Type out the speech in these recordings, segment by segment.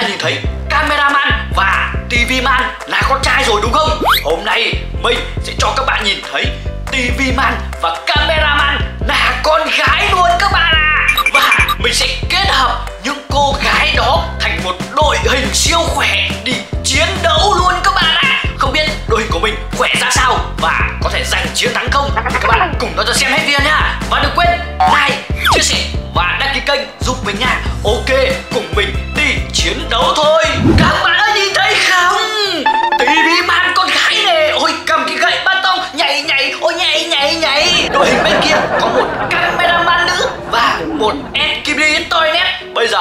đã nhìn thấy cameraman và TV man là con trai rồi đúng không? Hôm nay mình sẽ cho các bạn nhìn thấy TV man và cameraman là con gái luôn các bạn ạ. À. Và mình sẽ kết hợp những cô gái đó thành một đội hình siêu khỏe đi chiến đấu luôn các bạn ạ. À. Không biết đội hình của mình khỏe ra sao và có thể giành chiến thắng không? Các bạn cùng nó cho xem hết video nha. Và đừng quên like, chia sẻ và đăng ký kênh giúp mình nha.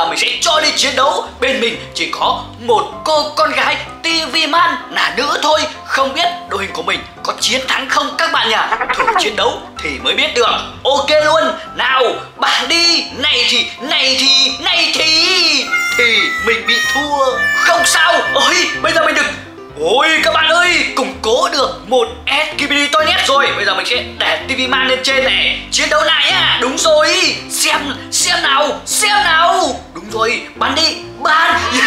Mình sẽ cho đi chiến đấu. Bên mình chỉ có một cô con gái TV man là nữ thôi. Không biết đội hình của mình có chiến thắng không các bạn nhỉ? Thử chiến đấu thì mới biết được. Ok luôn. Nào bạn đi. Này thì này thì này thì. Thì mình bị thua. Không sao. Ôi bây giờ mình được. Ôi các bạn ơi, củng cố được một SKBD rồi Bây giờ mình sẽ để TV Man lên trên này. Chiến đấu lại nhá, đúng rồi. Xem, xem nào, xem nào. Đúng rồi, bắn đi, bắn.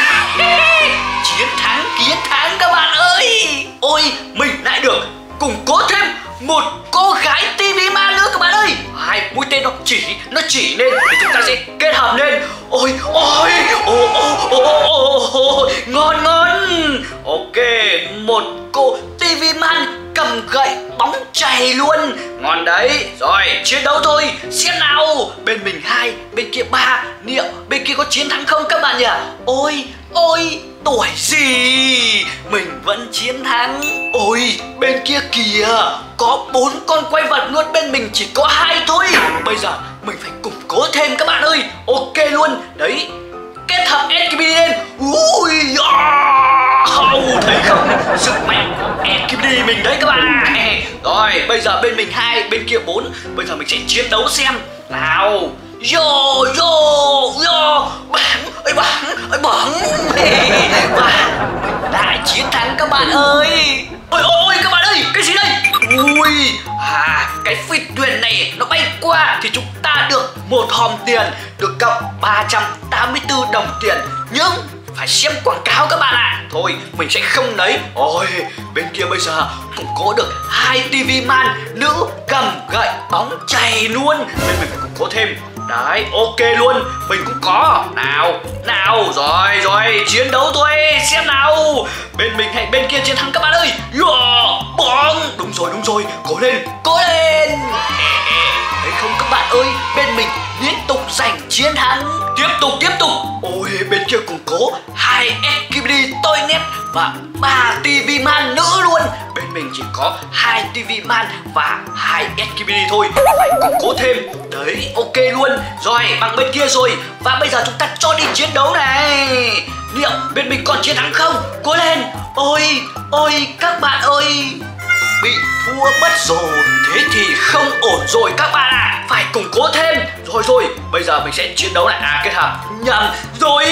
Chiến thắng, chiến thắng các bạn ơi. Ôi, mình lại được củng cố thêm một cô gái TV Man nữa các bạn ơi. Hai mũi tên nó chỉ nó chỉ lên thì chúng ta sẽ kết hợp lên. Ôi ôi ô ô ô ô ngon ngon. Ok một cô TV Man cầm gậy bóng chày luôn. Ngon đấy. Rồi chiến đấu thôi. Xem nào. Bên mình hai bên kia ba. Liệu bên kia có chiến thắng không các bạn nhỉ? Ôi ôi tuổi gì? Mình vẫn chiến thắng. Ôi bên kia kìa. Có bốn con quay vật luôn. Bên mình chỉ có hai thôi. Bây giờ mình phải củng cố thêm các bạn ơi. Ok luôn. Đấy. Kết hợp SKB lên. Ui oh, thấy không? Sức mạnh kim đi, mình đấy các bạn. À rồi, bây giờ bên mình hai, bên kia bốn. Bây giờ mình sẽ chiến đấu xem. Nào. Yo yo yo. Bắn ơi bắn ơi bắn đại chiến thắng các bạn ơi. Ôi ôi các bạn ơi, cái gì đây? Ui à cái phi thuyền này, nó bay qua thì chúng ta được một hòm tiền, được cộng 384 đồng tiền. Nhưng phải xem quảng cáo các bạn ạ. À. thôi mình sẽ không lấy. Ôi bên kia bây giờ cũng có được hai tv man nữ cầm gậy bóng chày luôn. Nên mình phải có thêm. Đấy, ok luôn. Mình cũng có. Nào, nào Rồi, rồi, chiến đấu thôi. Xem nào. Bên mình hay bên kia chiến thắng các bạn ơi. Yeah, Bóng. Đúng rồi, đúng rồi. Cố lên, cố lên. Thấy không các bạn ơi? Bên mình liên tục giành chiến thắng. Tiếp tục, tiếp tục. Ồ, và ba TV Man nữ luôn. Bên mình chỉ có hai TV Man và hai SKBD thôi. Phải củng cố thêm. Đấy, ok luôn. Rồi, bằng bên kia rồi. Và bây giờ chúng ta cho đi chiến đấu này. Liệu bên mình còn chiến thắng không? Cố lên. Ôi, ôi các bạn ơi. Bị thua mất rồi. Thế thì không ổn rồi các bạn ạ. À. Phải củng cố thêm. Rồi rồi, bây giờ mình sẽ chiến đấu lại. À kết hợp. Nhầm. Rồi.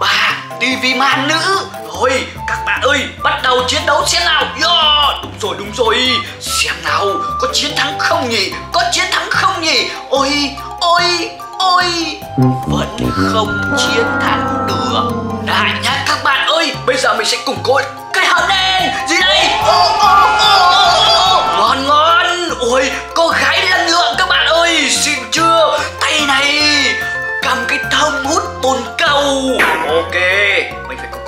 Ba TV man nữ. Rồi các bạn ơi Bắt đầu chiến đấu xem nào. Yeah. Đúng rồi đúng rồi. Xem nào có chiến thắng không nhỉ? Có chiến thắng không nhỉ? Ôi ôi ôi. Vẫn không chiến thắng được. Đại nhá các bạn ơi Bây giờ mình sẽ cùng cố cái hận lên. Gì đây? Oh, oh, oh, Ngon ngon. Ôi cô gái lần nữa các bạn ơi. Xin chưa? Tay này cầm cái thông hút bồn cầu. Ok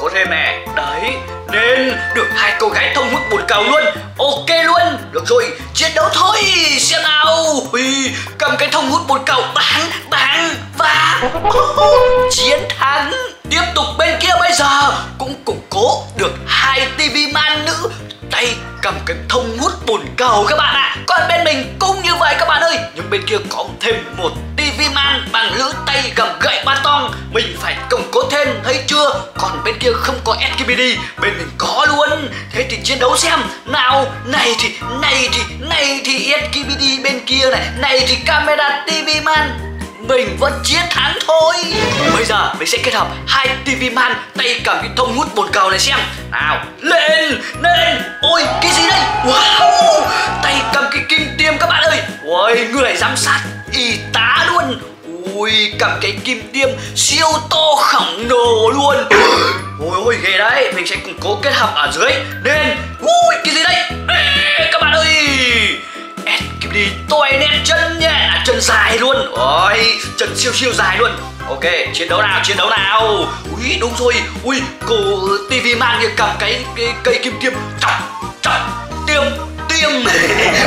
mình thêm nè. Đấy nên được hai cô gái thông hút bồn cầu luôn. Ok luôn. Được rồi chiến đấu thôi. Xem nào. Ui, cầm cái thông hút bồn cầu bắn bắn và chiến thắng. Tiếp tục bên kia bây giờ. Cũng củng cố được hai tivi man nữ tay cầm cái thông hút bồn cầu các bạn ạ. À. còn bên mình cũng như vậy các bạn ơi. Nhưng bên kia có thêm một man bằng lưỡi tay cầm gậy ba tong. Mình phải củng cố thêm, thấy chưa? Còn bên kia không có skbd bên mình có luôn. Thế thì chiến đấu xem. Nào, này thì này thì này thì skbd bên kia này. Này thì camera tv man. Mình vẫn chiến thắng thôi. Bây giờ mình sẽ kết hợp hai TV Man tay cầm cái thông hút bồn cầu này xem. Nào, lên lên. Ôi, cái gì đây? Wow! Tay cầm cái kim tiêm các bạn ơi. Ôi, người giám sát y tá luôn. Ui cầm cái kim tiêm siêu to khổng lồ luôn. Ôi ôi ghê đấy. Mình sẽ củng cố kết hợp ở dưới. Nên ui cái gì đây? Ê, các bạn ơi. Kim đi, tôi nẹt chân nhẹ à, chân dài luôn. Ôi chân siêu siêu dài luôn. Ok chiến đấu nào chiến đấu nào. Ui đúng rồi. Ui cô tv man kia cầm cái, cái cây kim tiêm. Chọc chọc tiêm tiêm.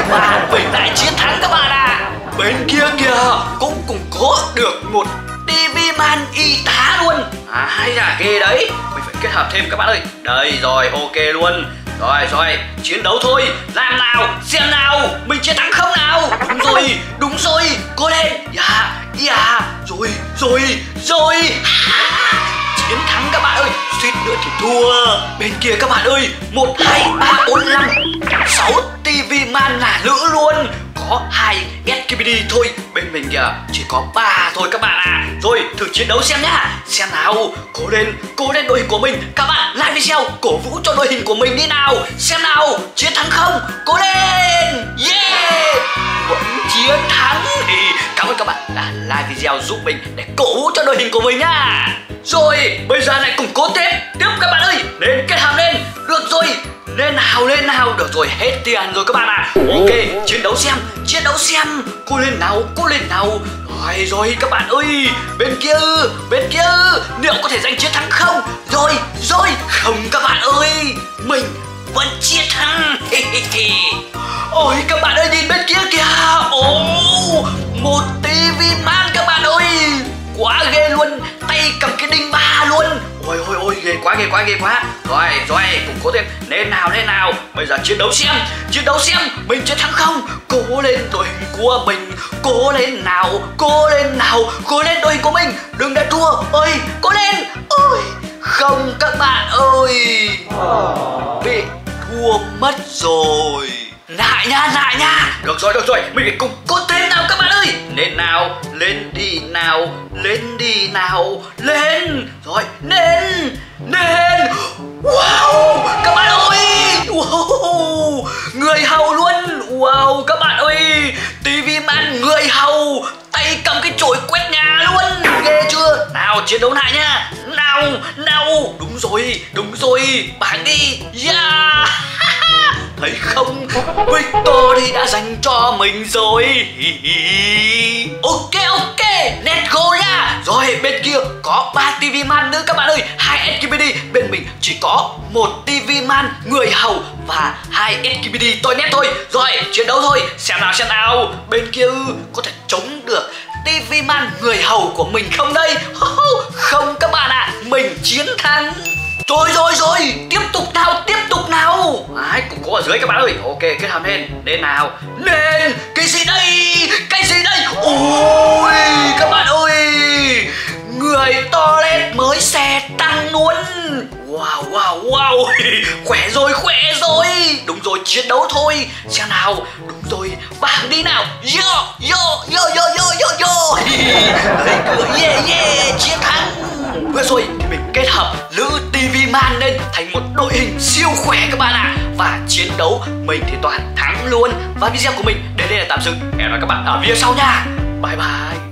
Và mình lại chiến thắng các bạn ạ. à bên kia kìa. Cũng củng cố được một tv man y tá luôn. À hay là ghê đấy. Mình phải kết hợp thêm các bạn ơi. Đây rồi, ok luôn. Rồi rồi. Chiến đấu thôi. Làm nào, xem nào. Mình chiến thắng không nào. Đúng rồi đúng rồi. Cố lên. Dạ dạ. Rồi rồi rồi. Chiến thắng các bạn ơi. Suýt nữa thì thua. Bên kia các bạn ơi. Một, hai, ba, bốn, năm, sáu TV man là nữ luôn có hai skbd thôi. Bên mình kìa, chỉ có ba thôi các bạn à rồi, thử chiến đấu xem nhá. Xem nào. Cố lên cố lên đội hình của mình. Các bạn like video, cổ vũ cho đội hình của mình đi nào. Xem nào. Chiến thắng không? Cố lên. Yeah. Vẫn chiến thắng. Thì cảm ơn các bạn đã like video giúp mình để cổ vũ cho đội hình của mình nhá. Rồi, bây giờ lại cùng cố tiếp. Tiếp các bạn ơi, lên kết hợp lên lên nào lên nào. Được rồi hết tiền rồi các bạn ạ. À. ok chiến đấu xem chiến đấu xem. Cô lên nào cô lên nào. Rồi rồi các bạn ơi. Bên kia bên kia. Liệu có thể giành chiến thắng không? Rồi rồi. Không các bạn ơi. Mình vẫn chiến thắng. Ôi các bạn ơi nhìn bên kia kìa. Ồ một tivi man các bạn ơi. Quá ghê luôn. Tay cầm cái đinh ghê quá ghê quá ghê quá. Rồi rồi, củng cố thêm. Lên nào lên nào. Bây giờ chiến đấu xem, chiến đấu xem. Mình chiến thắng không? Cố lên đội hình của mình. Cố lên nào, cố lên nào. Cố lên đội hình của mình. Đừng để thua. Ơi cố lên. Ôi, không các bạn ơi. Bị thua mất rồi. Lại nha lại nha. Được rồi được rồi. Mình phải cùng cố lên nào, lên đi nào, lên đi nào, lên. Rồi lên lên wow, các bạn ơi. Wow, người hầu luôn. Wow, các bạn ơi. TV man, người hầu. Tay cầm cái chổi quét nhà luôn. Ghê chưa? Nào, chiến đấu lại nha nào nào. Đúng rồi đúng rồi. Bảng đi. Yeah. thấy không? Victory đã dành cho mình rồi. Ok ok Let's go nha. Rồi bên kia có 3 TV man nữa các bạn ơi. Hai SKPD Bên mình chỉ có một TV man người hầu Và hai SKPD toilet thôi. Rồi chiến đấu thôi. Xem nào xem nào. Bên kia có thể chống được TV man người hầu của mình không đây? Không các bạn ạ. À, Mình chiến thắng rồi rồi rồi. Tiếp tục nào tiếp tục nào. Đấy củng cố ở dưới các bạn ơi. Ok kết hợp lên. Lên nào. Lên. Cái gì đây? Cái gì đây? Ôi các bạn ơi. Người toilet mới xe tăng luôn. Wow wow wow. Khỏe rồi khỏe rồi. Đúng rồi chiến đấu thôi. Xem nào. Đúng rồi. Bảng đi nào. Yo yo yo yo yo khỏe các bạn ạ. À. Và chiến đấu mình thì toàn thắng luôn. Và video của mình đến đây là tạm dừng. Hẹn gặp lại các bạn ở video sau nha. Bye bye.